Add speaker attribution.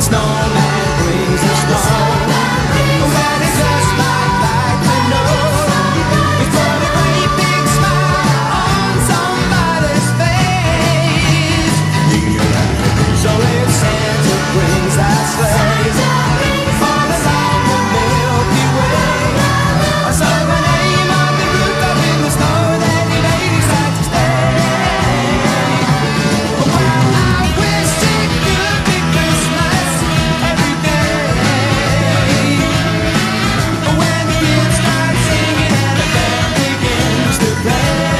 Speaker 1: is known bad.